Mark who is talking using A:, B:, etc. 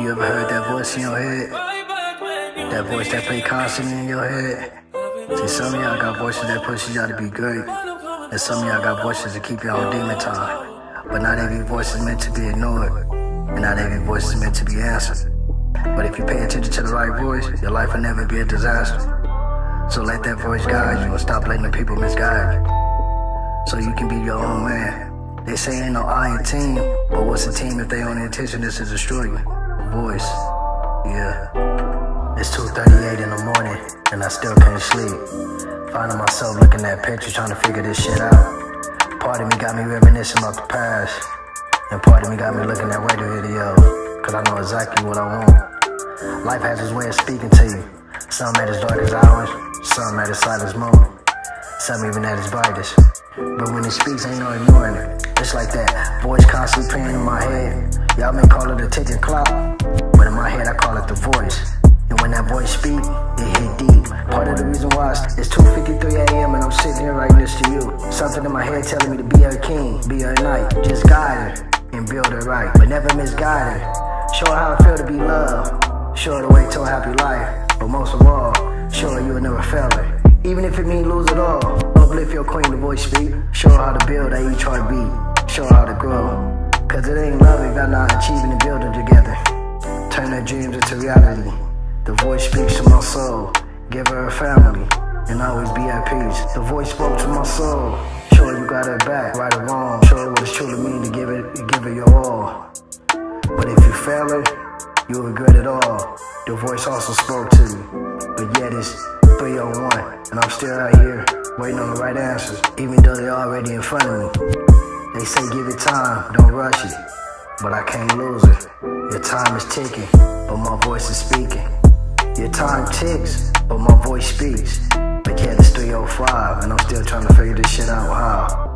A: You ever heard that voice in your head? That voice that play constantly in your head? See, some of y'all got voices that push y'all to be great. And some of y'all got voices that keep y'all on demon time. But not every voice is meant to be ignored. And not every voice is meant to be answered. But if you pay attention to the right voice, your life will never be a disaster. So let that voice guide you and stop letting the people misguide you. So you can be your own man. They say ain't no I in team, but what's a team if they only intention is to destroy you? Voice. Yeah. It's 2.38 in the morning, and I still can't sleep. Finding myself looking at pictures, trying to figure this shit out. Part of me got me reminiscing about the past, and part of me got me looking at radio videos, cause I know exactly what I want. Life has its way of speaking to you. Some at its darkest hours, some at its silentest moment, some even at its brightest. But when it speaks, ain't no ignoring it. It's like that voice constantly playing in my head. Y'all may call it a ticking clock, but in my head I call it the voice. And when that voice speak, it hit deep. Part of the reason why it's 2.53 a.m. and I'm sitting here writing this to you. Something in my head telling me to be her king, be her knight. Just guide her and build her right, but never misguide her. Show her how it feel to be loved. Show her the way to a happy life. But most of all, show her you will never fail her. Even if it means lose it all, uplift your queen, the voice speak. Show her how to build how each heart beat. Show her how to grow. Cause it ain't love if y'all not achieving and building together. Turn their dreams into reality. The voice speaks to my soul. Give her a family and always be at peace. The voice spoke to my soul. Her you got her back, right or wrong. Her what it's truly mean to give it, give her your all. But if you fail her, you'll regret it all. The voice also spoke to you, but yet it's 301, and I'm still out here waiting on the right answers, even though they're already in front of me. They say give it time, don't rush it, but I can't lose it. Your time is ticking, but my voice is speaking. Your time ticks, but my voice speaks. But yet it's 305, and I'm still trying to figure this shit out how.